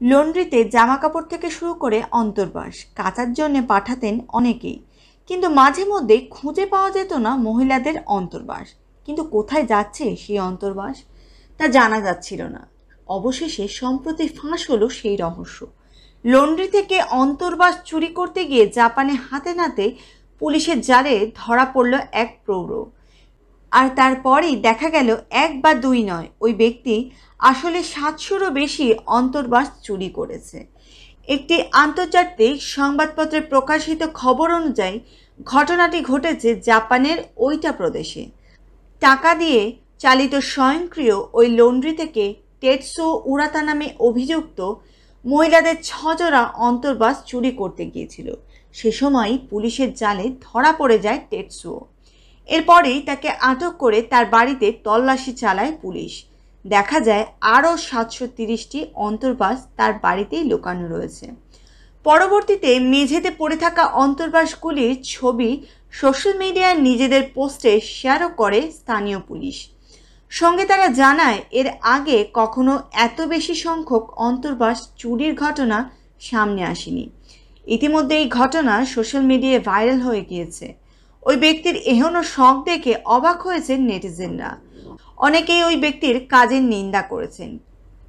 লন্ড্রিতে জামা কাপড় থেকে শুরু করে অন্তর্বাস কাচার জন্য পাঠাতেন অনেকেই। কিন্তু মাঝে মধ্যে খুঁজে পাওয়া যেত না মহিলাদের অন্তর্বাস। কিন্তু কোথায় যাচ্ছে সেই অন্তর্বাস? তা জানা যাচ্ছিল না। অবশেষে সম্প্রতি ফাঁস হলো সেই রহস্য। লন্ড্রি থেকে অন্তর্বাস চুরি করতে গিয়ে জাপানে হাতে নাতে পুলিশের জালে ধরা পড়ল এক প্রৌঢ়। আর তারপরেই দেখা গেল এক বা দুই নয়। ওই ব্যক্তি আসলে সাতশোরও বেশি অন্তর্বাস চুরি করেছে। একটি আন্তর্জাতিক সংবাদপত্রে প্রকাশিত খবর অনুযায়ী ঘটনাটি ঘটেছে জাপানের ওইটা প্রদেশে। টাকা দিয়ে চালিত স্বয়ংক্রিয় ওই লন্ড্রি থেকে টেটসো উড়াতা নামে অভিযুক্ত মহিলাদের ছজোড়া অন্তর্বাস চুরি করতে গিয়েছিল। সে সময় পুলিশের জালে ধরা পড়ে যায় টেটসো। এরপরেই তাকে আটক করে তার বাড়িতে তল্লাশি চালায় পুলিশ। দেখা যায় আরও সাতশো তিরিশটি অন্তর্বাস তার বাড়িতেই লুকানো রয়েছে। পরবর্তীতে মেঝেতে পড়ে থাকা অন্তর্বাসগুলির ছবি সোশ্যাল মিডিয়ায় নিজেদের পোস্টে শেয়ারও করে স্থানীয় পুলিশ। সঙ্গে তারা জানায়, এর আগে কখনো এত বেশি সংখ্যক অন্তর্বাস চুরির ঘটনা সামনে আসেনি। ইতিমধ্যে এই ঘটনা সোশ্যাল মিডিয়ায় ভাইরাল হয়ে গিয়েছে। ওই ব্যক্তির এহনো শখ দেখে অবাক হয়েছেন নেটিজেনরা। অনেকেই ওই ব্যক্তির কাজের নিন্দা করেছেন।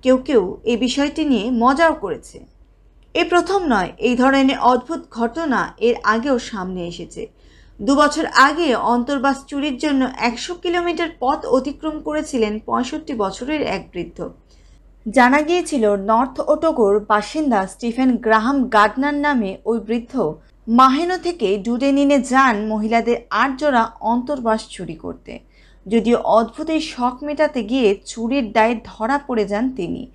কেউ কেউ এই বিষয়টি নিয়ে মজাও করেছে। এই প্রথম নয়, এই ধরনের অদ্ভুত ঘটনা এর আগেও সামনে এসেছে। দু বছর আগে অন্তর্বাস চুরির জন্য একশো কিলোমিটার পথ অতিক্রম করেছিলেন পঁয়ষট্টি বছরের এক বৃদ্ধ। জানা গিয়েছিল, নর্থ ওটোগোর বাসিন্দা স্টিফেন গ্রাহাম গার্ডনার নামে ওই বৃদ্ধ মাহেনো থেকে ডুডেনিনে যান মহিলাদের আট জোড়া অন্তর্বাস চুরি করতে। যদিও অদ্ভুত এই শখ মেটাতে গিয়ে চুরির দায়ে ধরা পড়ে যান তিনি।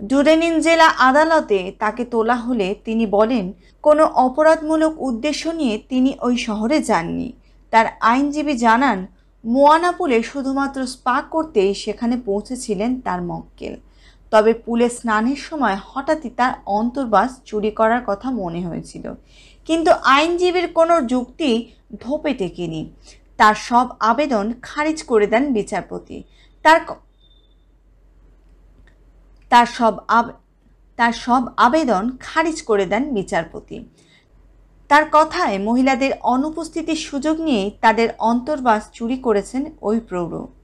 ডুডেনিন জেলা আদালতে তাকে তোলা হলে তিনি বলেন, কোনো অপরাধমূলক উদ্দেশ্য নিয়ে তিনি ওই শহরে যাননি। তার আইনজীবী জানান, মোয়ানাপুলে শুধুমাত্র স্পা করতেই সেখানে পৌঁছেছিলেন তার মক্কেল। তবে পুলে স্নানের সময় হঠাৎই তার অন্তর্বাস চুরি করার কথা মনে হয়েছিল। কিন্তু আইনজীবীর কোনো যুক্তি ধোপে টেকেনি। তার সব আবেদন খারিজ করে দেন বিচারপতি। তার তার সব তার সব আবেদন খারিজ করে দেন বিচারপতি। তার কথায় মহিলাদের অনুপস্থিতির সুযোগ নিয়েই তাদের অন্তর্বাস চুরি করেছেন ওই প্রৌঢ়